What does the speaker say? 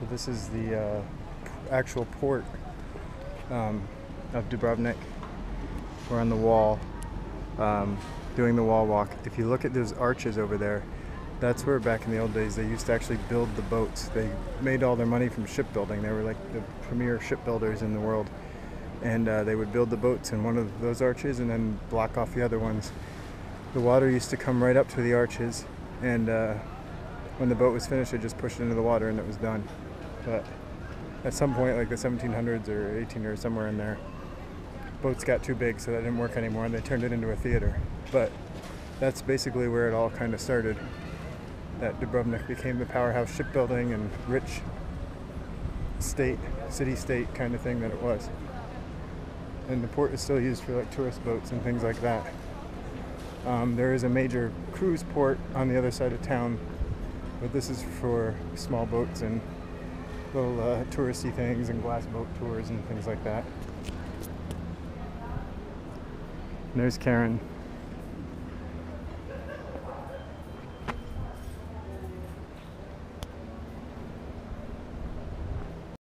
So this is the uh, actual port um, of Dubrovnik. We're on the wall, um, doing the wall walk. If you look at those arches over there, that's where back in the old days they used to actually build the boats. They made all their money from shipbuilding. They were like the premier shipbuilders in the world. And uh, they would build the boats in one of those arches and then block off the other ones. The water used to come right up to the arches, and uh, when the boat was finished, I just pushed it into the water and it was done. But at some point, like the 1700s or 1800s, somewhere in there, boats got too big, so that didn't work anymore, and they turned it into a theater. But that's basically where it all kind of started. That Dubrovnik became the powerhouse shipbuilding and rich state, city-state kind of thing that it was. And the port is still used for like tourist boats and things like that. Um, there is a major cruise port on the other side of town, but this is for small boats and little uh, touristy things and glass boat tours and things like that. And there's Karen